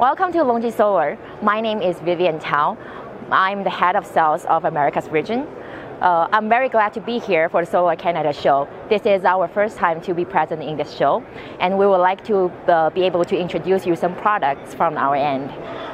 Welcome to LONGi Solar. My name is Vivian Tao. I'm the head of sales of Americas region. Uh, I'm very glad to be here for the Solar Canada show. This is our first time to be present in this show, and we would like to uh, be able to introduce you some products from our end.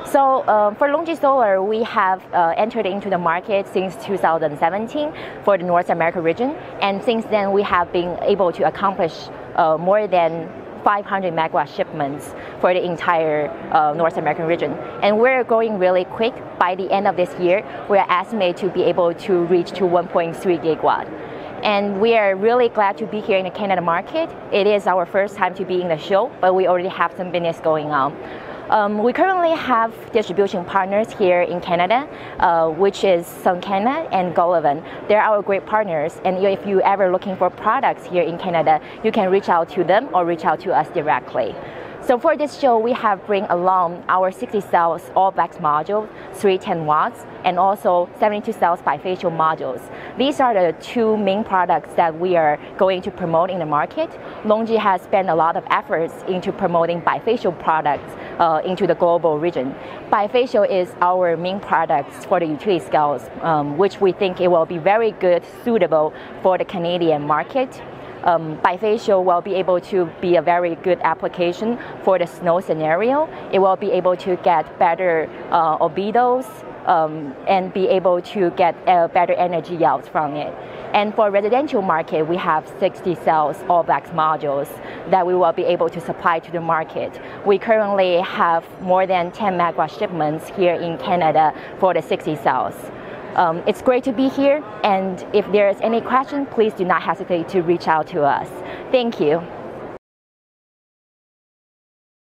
So uh, for LONGi Solar, we have uh, entered into the market since 2017 for the North America region, and since then we have been able to accomplish uh, more than 500 megawatt shipments for the entire uh, North American region. And we're going really quick. By the end of this year, we're estimated to be able to reach to 1.3 gigawatt. And we are really glad to be here in the Canada market. It is our first time to be in the show, but we already have some business going on. Um, we currently have distribution partners here in Canada, uh, which is SunCana and Gullivan. They're our great partners, and if you're ever looking for products here in Canada, you can reach out to them or reach out to us directly. So for this show, we have bring along our 60 cells all black module, 310 watts, and also 72 cells bifacial modules. These are the two main products that we are going to promote in the market. LONGi has spent a lot of efforts into promoting bifacial products uh, into the global region. Bifacial is our main products for the utility scales, um, which we think it will be very good, suitable for the Canadian market um, bifacial will be able to be a very good application for the snow scenario. It will be able to get better uh, um, and be able to get a better energy yield from it. And for residential market, we have 60 cells all black modules that we will be able to supply to the market. We currently have more than 10 megawatt shipments here in Canada for the 60 cells. Um, it's great to be here, and if there's any question, please do not hesitate to reach out to us. Thank you.